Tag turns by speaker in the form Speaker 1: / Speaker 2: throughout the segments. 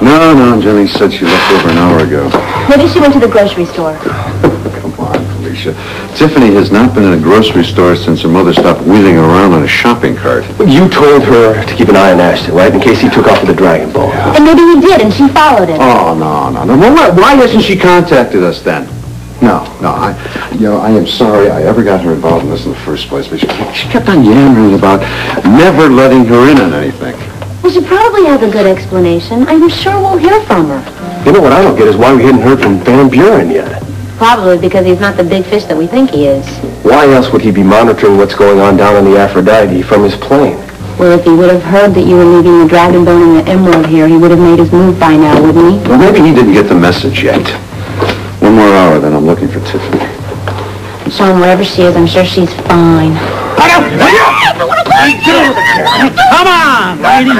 Speaker 1: No, no, Jenny said she left over an hour ago.
Speaker 2: Maybe she went to the grocery store.
Speaker 1: Come on, Felicia. Tiffany has not been in a grocery store since her mother stopped wheeling around on a shopping cart.
Speaker 3: You told her to keep an eye on Ashton, right? In case he took off with the Dragon Bone.
Speaker 2: And maybe he did, and she followed him.
Speaker 1: Oh, no, no, no. Well, why, why hasn't she contacted us then? No, no, I, you know, I am sorry I ever got her involved in this in the first place, but she, she kept on yammering about never letting her in on anything.
Speaker 2: She probably has a good explanation. I'm sure we'll hear from her.
Speaker 3: You know what I don't get is why we hadn't heard from Van Buren yet.
Speaker 2: Probably because he's not the big fish that we think he is.
Speaker 3: Why else would he be monitoring what's going on down on the Aphrodite from his plane?
Speaker 2: Well, if he would have heard that you were leaving the Dragon Bone and the Emerald here, he would have made his move by now, wouldn't he?
Speaker 1: Well, maybe he didn't get the message yet. One more hour, then I'm looking for Tiffany.
Speaker 2: Sean, wherever she is, I'm sure she's fine.
Speaker 4: Come on, lady.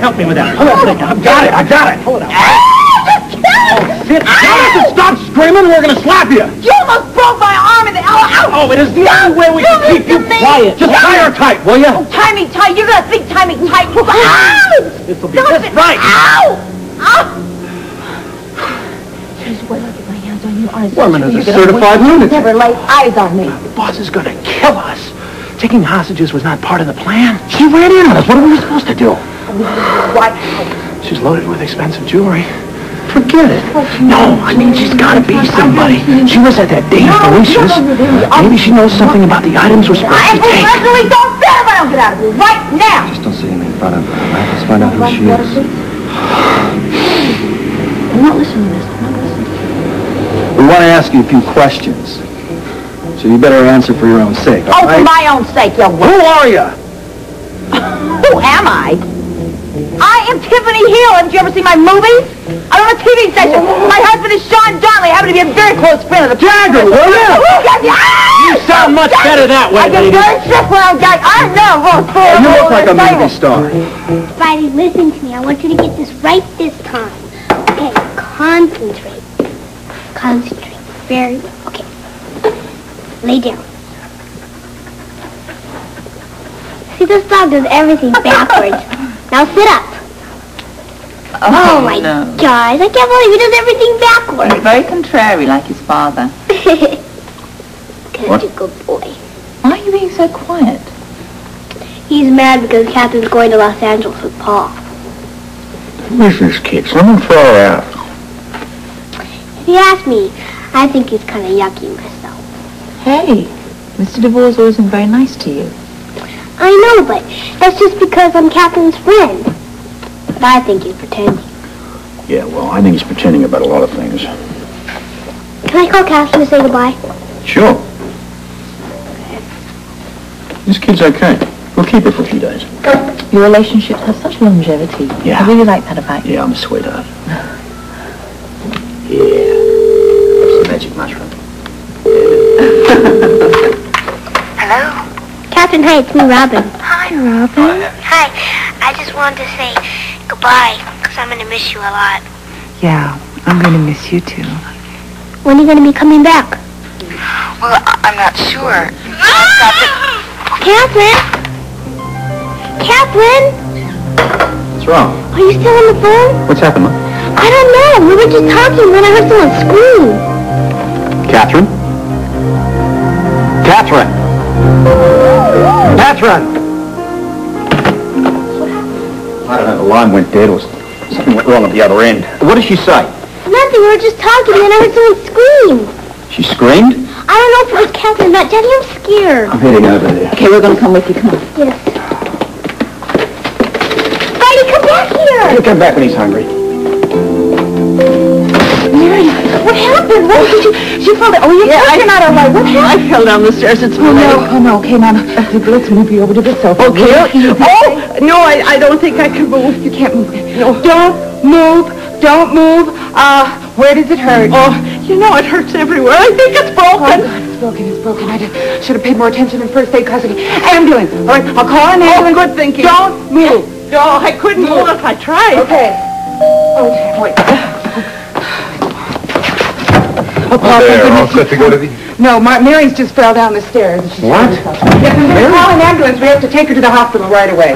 Speaker 4: Help me with that. Hold on, I've got it, I've got it. Hold on. Oh, Sit down and stop screaming, we're gonna slap you.
Speaker 5: You almost broke my arm in the ow, ow.
Speaker 4: Oh, it is the only way we can keep you
Speaker 5: to
Speaker 4: quiet. Just tie her tight, will you?
Speaker 5: Oh, Tie me tight. You're gonna think tie me tight. Ow!
Speaker 4: This'll be
Speaker 5: Stop
Speaker 4: just right.
Speaker 5: Ow! Ah. Ow!
Speaker 4: Woman is a certified lunatic.
Speaker 2: Never lay eyes on me.
Speaker 4: The Boss is gonna kill us. Taking hostages was not part of the plan. She ran in on us. What are we supposed to do? What? She's loaded with expensive jewelry. Forget it. No, I mean, she's gotta be somebody. She was at that date at Felicia's. Maybe she knows oh. something about the items we're supposed
Speaker 5: I
Speaker 4: to take.
Speaker 5: personally don't care if I don't get out of here right now.
Speaker 3: Just don't say anything in front of her. Let's find out who she is.
Speaker 2: I'm not listening to this. I'm not listening.
Speaker 3: We want to ask you a few questions. So you better answer for your own sake, all
Speaker 5: Oh, for my own sake, you
Speaker 4: Who are you?
Speaker 5: Who am I? I am Tiffany Hill. Haven't you ever seen my movies? I'm on a TV station. My husband is Sean Donely. I happen to be a very close friend of the
Speaker 4: Jagger, will you?
Speaker 5: You ah!
Speaker 4: sound much better that way,
Speaker 5: I get
Speaker 4: lady.
Speaker 5: very sick when I'm dying. I know. Well,
Speaker 3: You look like a movie star.
Speaker 6: Spidey, listen to me. I want you to get this right this time. Okay, concentrate. Concentrate. Very well. Okay. Lay down. See, this dog does everything backwards. now sit up. Oh, oh my gosh. I can't believe he does everything backwards.
Speaker 7: He's Very contrary, like his father.
Speaker 6: Good, good boy.
Speaker 7: Why are you being so quiet?
Speaker 6: He's mad because Catherine's going to Los Angeles with Paul.
Speaker 1: Who is this kid? Someone throw her out.
Speaker 6: If you ask me, I think he's kind of yucky myself.
Speaker 7: Hey, Mr. DeVore's always been very nice to you.
Speaker 6: I know, but that's just because I'm Catherine's friend. But I think he's pretending.
Speaker 3: Yeah, well, I think he's pretending about a lot of things.
Speaker 6: Can I call Catherine to say goodbye?
Speaker 3: Sure. This kid's okay. We'll keep her for a few days.
Speaker 7: Your relationships have such longevity.
Speaker 3: Yeah.
Speaker 7: I really like that about you.
Speaker 3: Yeah, I'm a sweetheart. Yeah. That's the magic mushroom.
Speaker 6: Catherine, hi, it's me, Robin.
Speaker 7: Hi, Robin.
Speaker 6: Hi. I just wanted to say goodbye, because I'm going to miss you a lot.
Speaker 7: Yeah, I'm going to miss you too.
Speaker 6: When are you going to be coming back?
Speaker 8: Well, I- I'm not sure.
Speaker 6: Catherine? Catherine?
Speaker 3: What's wrong?
Speaker 6: Are you still on the phone?
Speaker 3: What's happened, Ma?
Speaker 6: I don't know. We were just talking when I heard someone scream.
Speaker 3: Catherine? Catherine! Catherine! I don't know, the line went dead or something went wrong at the other end. What did she say?
Speaker 6: Nothing. We were just talking and then I heard someone scream.
Speaker 3: She screamed?
Speaker 6: I don't know if it was Catherine or not. Daddy, I'm scared.
Speaker 3: I'm heading over there.
Speaker 7: Okay, we're going to come with you. Come on.
Speaker 6: Yes. Daddy, come back here.
Speaker 3: He'll come back when he's hungry.
Speaker 5: What happened? What did you? She fell down. Oh, you yeah, I, not all right. What happened?
Speaker 7: I fell down the stairs. It's my
Speaker 5: Oh, no. Oh, no. Okay, now, let's move you over to the sofa.
Speaker 7: Okay.
Speaker 5: Oh, no, I, I don't think I can move. You can't move. No. Don't move. Don't move. Uh, where does it hurt? Oh, you know it hurts everywhere. I think it's broken. Oh, God, it's broken. It's broken. I should have paid more attention in first aid class. Ambulance. All right, I'll call an ambulance. Oh, good thinking. Don't move. No, I couldn't move if I tried. Okay. Okay, wait. Oh, Paul, thank goodness you-
Speaker 1: to go to the...
Speaker 5: no, my, Mary's just fell down the stairs. and she's
Speaker 1: What?
Speaker 5: hurt herself. Yes, I'm going to call an ambulance. We have to take her to the hospital right away.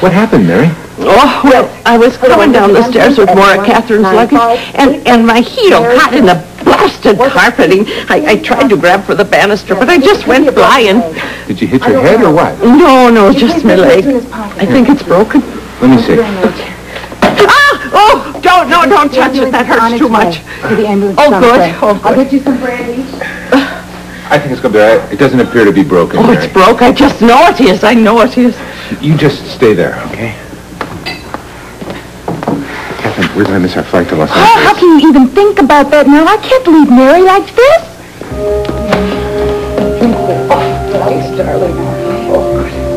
Speaker 1: What happened, Mary?
Speaker 5: Oh, well, I was going down the stairs with Maura Catherine's luggage, and, and my heel caught in the blasted carpeting. I, I tried to grab for the banister, but I just went flying.
Speaker 1: Did you hit your head or what?
Speaker 5: No, no, just my leg. I think it's broken.
Speaker 1: Let me see.
Speaker 5: Ah! Oh, don't, no, don't touch it. That hurts too much.
Speaker 2: To the ambulance.
Speaker 5: Oh, good. Oh,
Speaker 2: I'll get you some brandy.
Speaker 1: I think it's gonna be all right. It doesn't appear to be broken,
Speaker 5: Oh, it's broke. I just know it is. I know it is.
Speaker 1: You just stay there, okay? Catherine, we're gonna miss our flight to Los Angeles.
Speaker 2: Oh, how can you even think about that now? I can't leave Mary like this.
Speaker 1: No, thanks.
Speaker 2: Oh,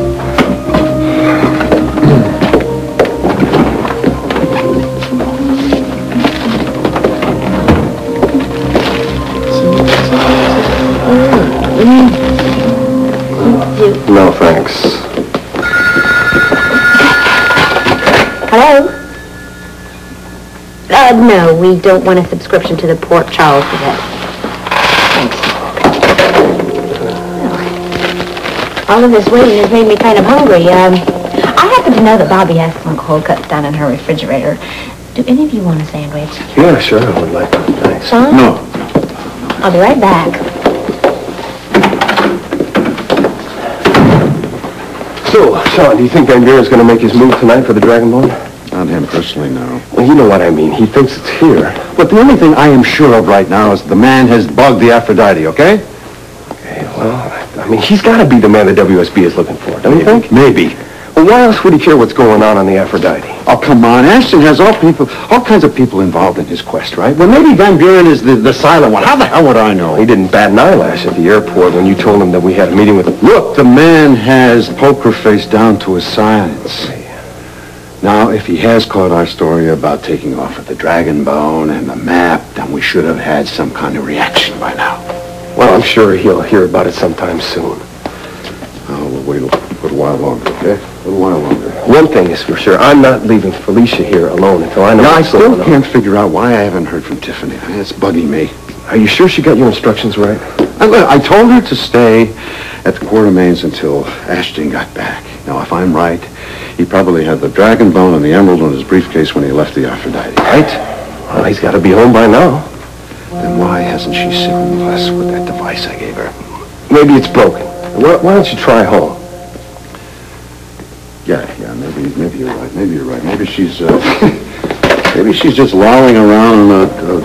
Speaker 2: Hello? Uh, no, we don't want a subscription to the Port Charles Gazette. Thanks. All of this waiting has made me kind of hungry. Um, I happen to know that Bobbie has some cold cuts down in her refrigerator. Do any of you want a sandwich?
Speaker 3: Yeah, sure, I would like one. thanks.
Speaker 2: Son?
Speaker 1: No.
Speaker 2: I'll be right back.
Speaker 3: So, Sean, do you think Van Buren's gonna make his move tonight for the Dragon Bone?
Speaker 1: Not him personally, no.
Speaker 3: Well, you know what I mean. He thinks it's here.
Speaker 1: But the only thing I am sure of right now is the man has bugged the Aphrodite, okay?
Speaker 3: Okay, well, I mean, he's gotta be the man the WSB is looking for, don't you think?
Speaker 1: Maybe.
Speaker 3: Well, why else would he care what's going on on the Aphrodite?
Speaker 1: Oh, come on. Ashton has all people, all kinds of people involved in his quest, right? Well, maybe Van Buren is the, the silent one. How the hell would I know?
Speaker 3: He didn't bat an eyelash at the airport when you told him that we had a meeting with him.
Speaker 1: Look, the man has poker face down to a science. Now, if he has caught our story about taking off with the Dragon Bone and the map, then we should have had some kind of reaction by now.
Speaker 3: Well, I'm sure he'll hear about it sometime soon.
Speaker 1: Oh, we'll wait a little while longer, okay? A little while longer.
Speaker 3: One thing is for sure, I'm not leaving Felicia here alone until I know
Speaker 1: Now, I still can't figure out why I haven't heard from Tiffany. It's bugging me.
Speaker 3: Are you sure she got your instructions right?
Speaker 1: I, I told her to stay at the Quartermaines until Ashton got back. Now, if I'm right, he probably had the Dragon Bone and the Emerald in his briefcase when he left the Aphrodite, right?
Speaker 3: Well, he's got to be home by now.
Speaker 1: Then why hasn't she signaled us with that device I gave her?
Speaker 3: Maybe it's broken. Why, why don't you try home?
Speaker 1: Yeah, yeah, maybe, maybe you're right. Maybe you're right. Maybe she's, uh, maybe she's just lolling around in a, a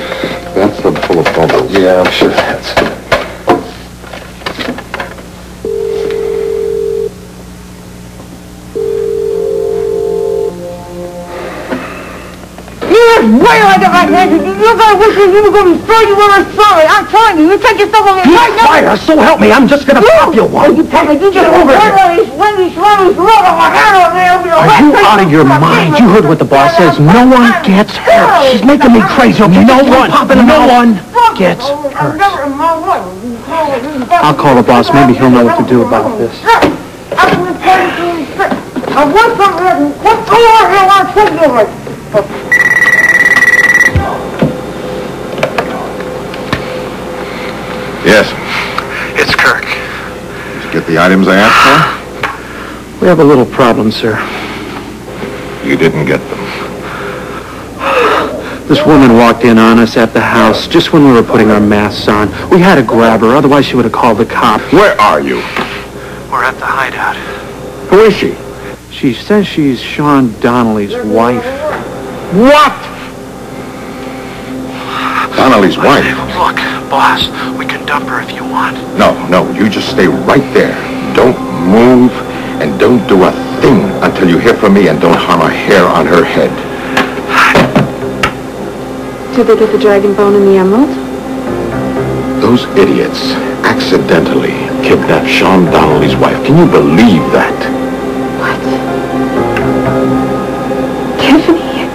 Speaker 1: bathtub full of bubbles.
Speaker 3: Yeah, I'm sure that's...
Speaker 5: You're way like that right now. You gotta wish you were gonna sorry you were sorry. I'm telling you, you take yourself over here right now.
Speaker 4: Fire, so help me, I'm just gonna pop you one.
Speaker 5: You probably did get over here. Wendy's, Wendy's, rub on my hand over there.
Speaker 4: Are you out of your mind? You heard what the boss says. No one gets hurt. She's making me crazy. Okay, no one, no one gets hurt. I'll call the boss. Maybe he'll know what to do about this.
Speaker 5: I want something. What's on here? I want to
Speaker 1: Yes.
Speaker 9: It's Kirk.
Speaker 1: Did you get the items I asked for?
Speaker 4: We have a little problem, sir.
Speaker 1: You didn't get them.
Speaker 4: This woman walked in on us at the house just when we were putting our masks on. We had to grab her, otherwise she would have called the cops.
Speaker 1: Where are you?
Speaker 9: We're at the hideout.
Speaker 1: Who is she?
Speaker 4: She says she's Sean Donely's wife.
Speaker 1: What? Donely's wife.
Speaker 9: Look, boss, we can dump her if you want.
Speaker 1: No, no, you just stay right there. Don't move and don't do a thing until you hear from me and don't harm a hair on her head.
Speaker 2: Did they get the dragon bone and the emerald?
Speaker 1: Those idiots accidentally kidnapped Sean Donely's wife. Can you believe that? What?
Speaker 2: Tiffany,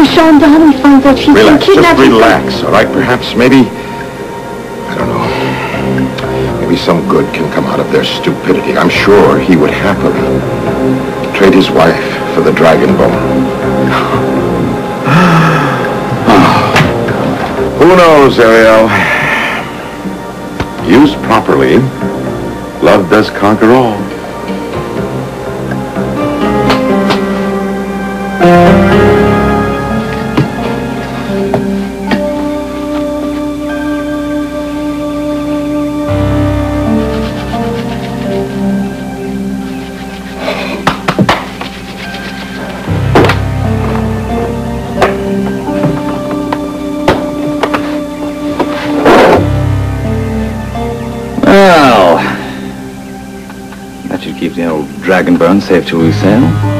Speaker 2: if Sean Donnelly finds out she's been
Speaker 1: Relax, just
Speaker 2: kidnapped... he's gonna-
Speaker 1: relax, all right? Perhaps, maybe, I don't know, maybe some good can come out of their stupidity. I'm sure he would happily trade his wife for the dragon bone. Who knows, Ariel? Used properly, love does conquer all.
Speaker 10: The old dragon bone safe till we sail.